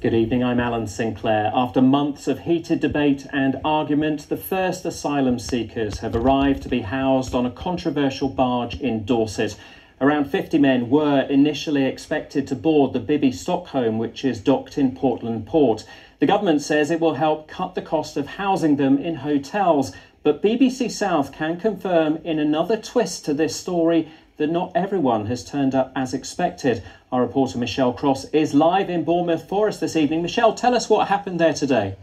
Good evening, I'm Alan Sinclair. After months of heated debate and argument, the first asylum seekers have arrived to be housed on a controversial barge in Dorset. Around 50 men were initially expected to board the Bibby Stockholm, which is docked in Portland Port. The government says it will help cut the cost of housing them in hotels. But BBC South can confirm in another twist to this story that not everyone has turned up as expected. Our reporter Michelle Cross is live in Bournemouth for us this evening. Michelle, tell us what happened there today.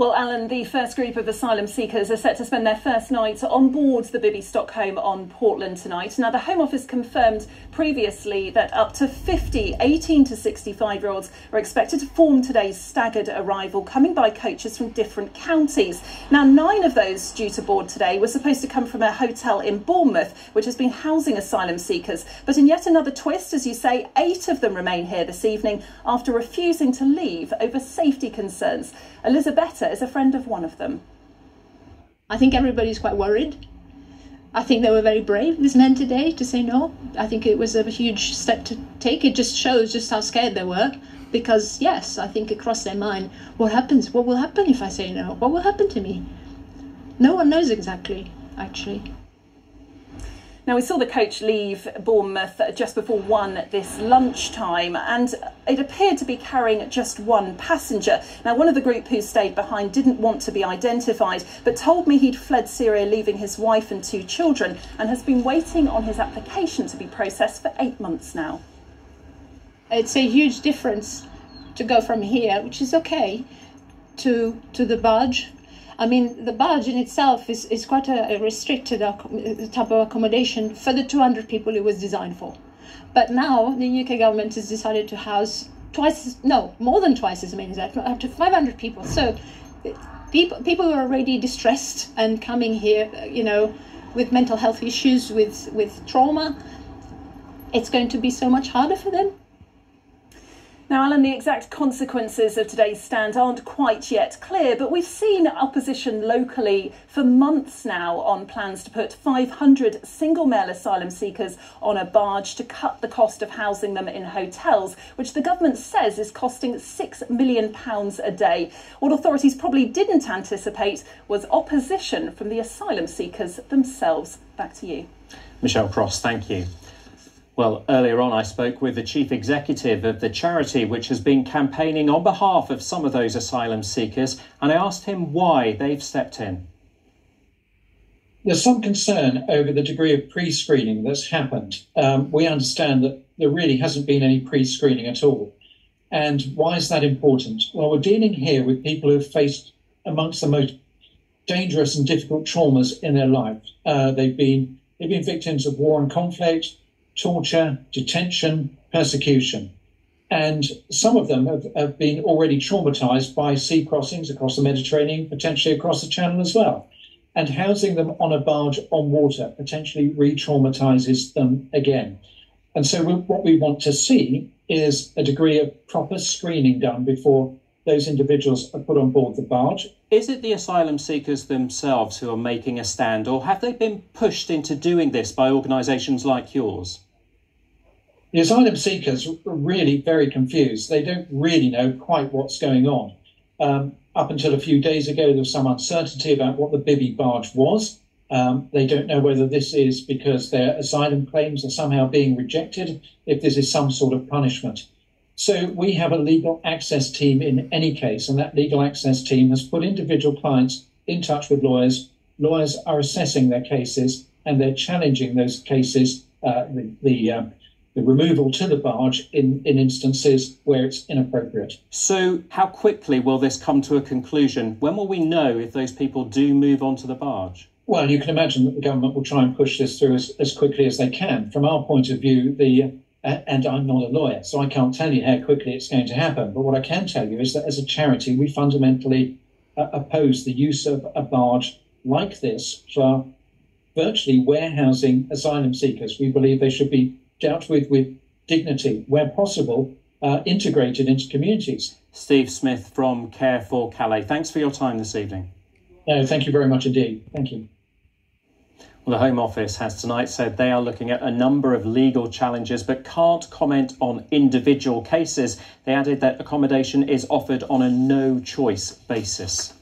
Well, Alan, the first group of asylum seekers are set to spend their first night on board the Bibby Stockholm on Portland tonight. Now, the Home Office confirmed previously that up to 50 18 to 65 year olds are expected to form today's staggered arrival, coming by coaches from different counties. Now, nine of those due to board today were supposed to come from a hotel in Bournemouth, which has been housing asylum seekers. But in yet another twist, as you say, eight of them remain here this evening after refusing to leave over safety concerns. Elizabeth is a friend of one of them. I think everybody's quite worried. I think they were very brave, these men today, to say no. I think it was a huge step to take. It just shows just how scared they were. Because, yes, I think it crossed their mind what happens? What will happen if I say no? What will happen to me? No one knows exactly, actually. Now, we saw the coach leave Bournemouth just before one this lunchtime, and it appeared to be carrying just one passenger. Now, one of the group who stayed behind didn't want to be identified, but told me he'd fled Syria, leaving his wife and two children, and has been waiting on his application to be processed for eight months now. It's a huge difference to go from here, which is okay, to to the barge I mean, the barge in itself is, is quite a, restricted type of accommodation for the 200 people it was designed for. But now the UK government has decided to house twice, no, more than twice as many, up to 500 people. So people, people are already distressed and coming here, you know, with mental health issues, with, with trauma. It's going to be so much harder for them. Now, Alan, the exact consequences of today's stand aren't quite yet clear, but we've seen opposition locally for months now on plans to put 500 single male asylum seekers on a barge to cut the cost of housing them in hotels, which the government says is costing £6 million a day. What authorities probably didn't anticipate was opposition from the asylum seekers themselves. Back to you. Michelle Cross, thank you. Well, earlier on, I spoke with the chief executive of the charity which has been campaigning on behalf of some of those asylum seekers, and I asked him why they've stepped in. There's some concern over the degree of pre screening that's happened. Um, we understand that there really hasn't been any pre screening at all. And why is that important? Well, we're dealing here with people who've faced amongst the most dangerous and difficult traumas in their life. Uh, they've been they've been victims of war and conflict torture, detention, persecution. And some of them have, have been already traumatized by sea crossings across the Mediterranean, potentially across the Channel as well. And housing them on a barge on water potentially re traumatizes them again. And so, what we want to see is a degree of proper screening done before those individuals are put on board the barge. Is it the asylum seekers themselves who are making a stand, or have they been pushed into doing this by organisations like yours? The asylum seekers are really very confused. They don't really know quite what's going on. Um, up until a few days ago, there was some uncertainty about what the Bibby barge was. Um, they don't know whether this is because their asylum claims are somehow being rejected, if this is some sort of punishment. So we have a legal access team in any case, and that legal access team has put individual clients in touch with lawyers. Lawyers are assessing their cases and they're challenging those cases, uh, the, the, uh, the removal to the barge in, in instances where it's inappropriate. So, how quickly will this come to a conclusion? When will we know if those people do move onto the barge? Well, you can imagine that the government will try and push this through as, as quickly as they can. From our point of view, the and I'm not a lawyer, so I can't tell you how quickly it's going to happen. But what I can tell you is that as a charity, we fundamentally uh, oppose the use of a barge like this for virtually warehousing asylum seekers. We believe they should be dealt with with dignity, where possible, uh, integrated into communities. Steve Smith from Care for Calais. Thanks for your time this evening. No, thank you very much indeed. Thank you. Well, the Home Office has tonight said they are looking at a number of legal challenges but can't comment on individual cases. They added that accommodation is offered on a no choice basis.